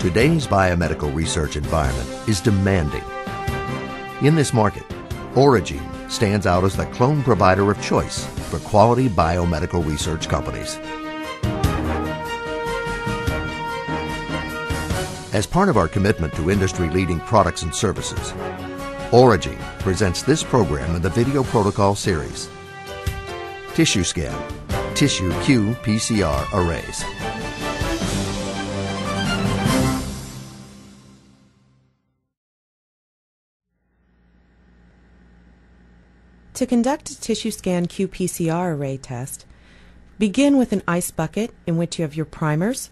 Today's biomedical research environment is demanding. In this market, OriGene stands out as the clone provider of choice for quality biomedical research companies. As part of our commitment to industry-leading products and services, OriGene presents this program in the video protocol series. TissueScan, Tissue Q PCR Arrays. To conduct a TissueScan qPCR array test, begin with an ice bucket in which you have your primers,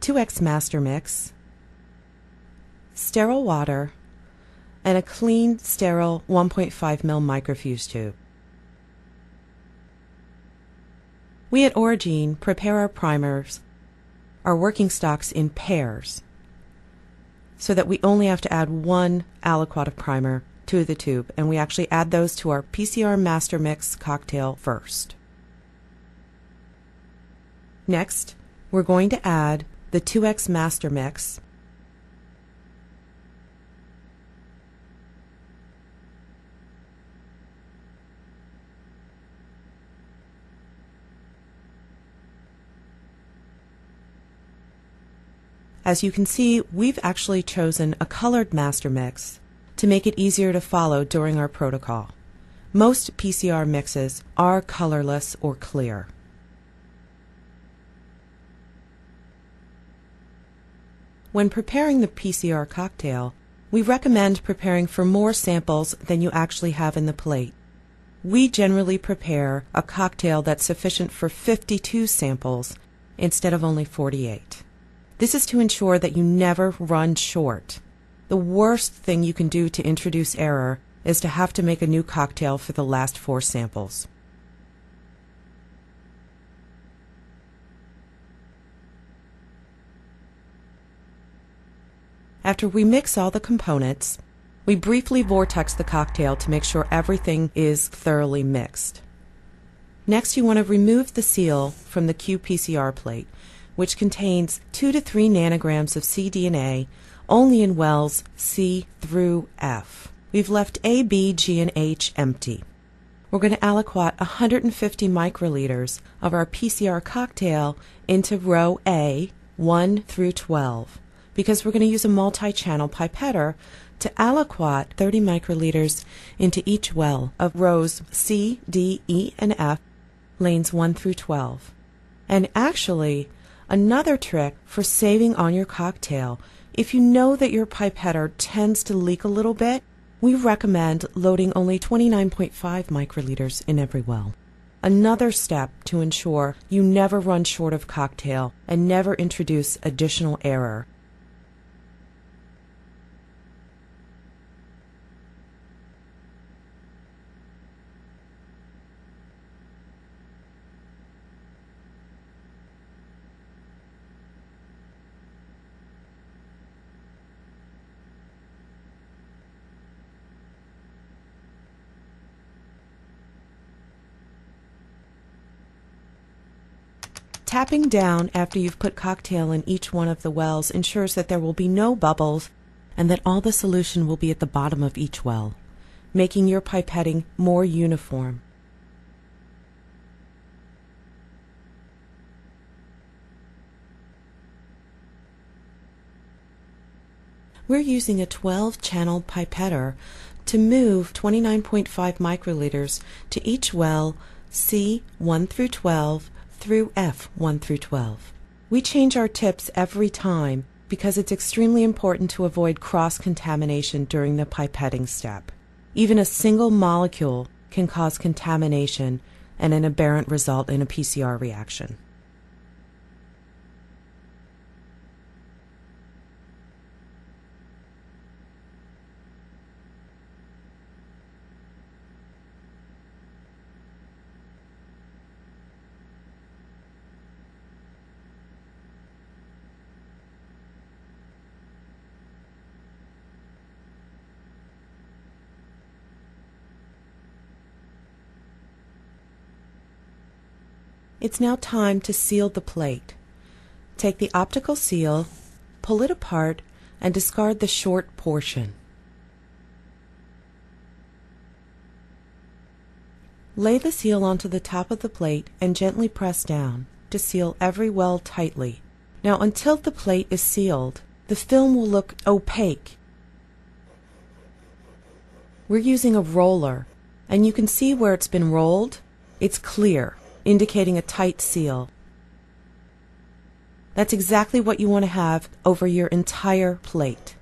2x master mix, sterile water, and a clean, sterile 1.5 ml microfuge tube. We at OriGene prepare our primers, our working stocks in pairs, so that we only have to add one aliquot of primer to the tube, and we actually add those to our PCR master mix cocktail first. Next, we're going to add the 2x master mix As you can see, we've actually chosen a colored master mix to make it easier to follow during our protocol. Most PCR mixes are colorless or clear. When preparing the PCR cocktail, we recommend preparing for more samples than you actually have in the plate. We generally prepare a cocktail that's sufficient for 52 samples instead of only 48. This is to ensure that you never run short. The worst thing you can do to introduce error is to have to make a new cocktail for the last four samples. After we mix all the components, we briefly vortex the cocktail to make sure everything is thoroughly mixed. Next, you want to remove the seal from the qPCR plate, which contains 2 to 3 nanograms of cDNA only in wells C through F. We've left A, B, G, and H empty. We're going to aliquot 150 microliters of our PCR cocktail into row A, 1 through 12, because we're going to use a multi-channel pipetter to aliquot 30 microliters into each well of rows C, D, E, and F, lanes 1 through 12. And actually, another trick for saving on your cocktail if you know that your pipetter tends to leak a little bit, we recommend loading only 29.5 microliters in every well. Another step to ensure you never run short of cocktail and never introduce additional error Tapping down after you've put cocktail in each one of the wells ensures that there will be no bubbles and that all the solution will be at the bottom of each well, making your pipetting more uniform. We're using a 12 channel pipetter to move 29.5 microliters to each well C 1 through 12 through F 1 through 12. We change our tips every time because it's extremely important to avoid cross contamination during the pipetting step. Even a single molecule can cause contamination and an aberrant result in a PCR reaction. It's now time to seal the plate. Take the optical seal, pull it apart and discard the short portion. Lay the seal onto the top of the plate and gently press down to seal every well tightly. Now until the plate is sealed, the film will look opaque. We're using a roller, and you can see where it's been rolled. It's clear, indicating a tight seal. That's exactly what you want to have over your entire plate.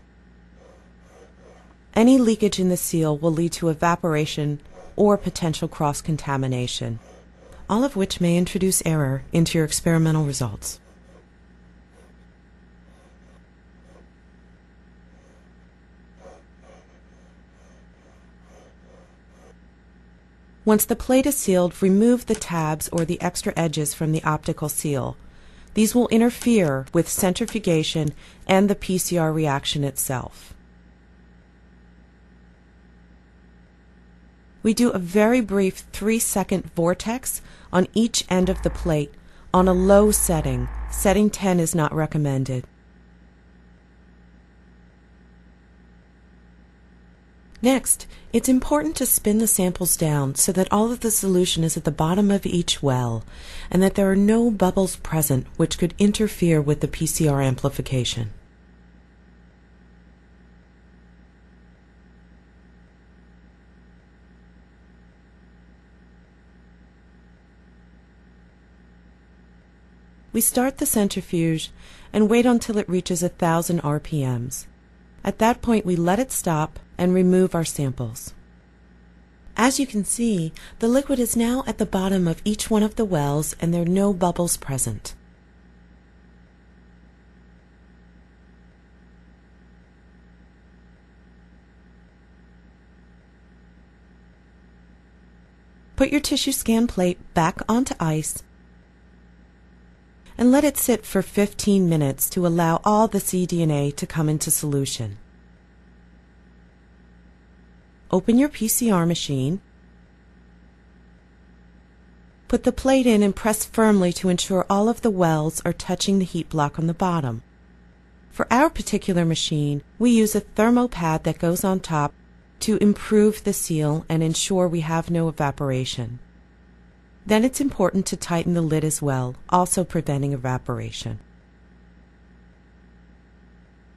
Any leakage in the seal will lead to evaporation or potential cross contamination, all of which may introduce error into your experimental results. Once the plate is sealed, remove the tabs or the extra edges from the optical seal. These will interfere with centrifugation and the PCR reaction itself. We do a very brief 3 second vortex on each end of the plate on a low setting. Setting 10 is not recommended. Next, it's important to spin the samples down so that all of the solution is at the bottom of each well and that there are no bubbles present which could interfere with the PCR amplification. We start the centrifuge and wait until it reaches 1000 RPMs. At that point, we let it stop and remove our samples. As you can see, the liquid is now at the bottom of each one of the wells and there are no bubbles present. Put your TissueScan plate back onto ice and let it sit for 15 minutes to allow all the cDNA to come into solution. Open your PCR machine. Put the plate in and press firmly to ensure all of the wells are touching the heat block on the bottom. For our particular machine, we use a thermopad that goes on top to improve the seal and ensure we have no evaporation. Then it's important to tighten the lid as well, also preventing evaporation.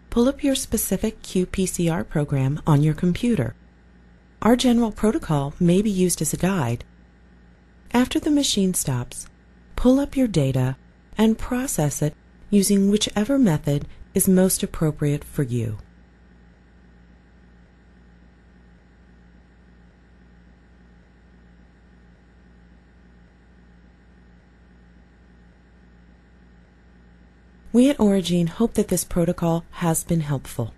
Pull up your specific qPCR program on your computer. Our general protocol may be used as a guide. After the machine stops, pull up your data and process it using whichever method is most appropriate for you. We at OriGene hope that this protocol has been helpful.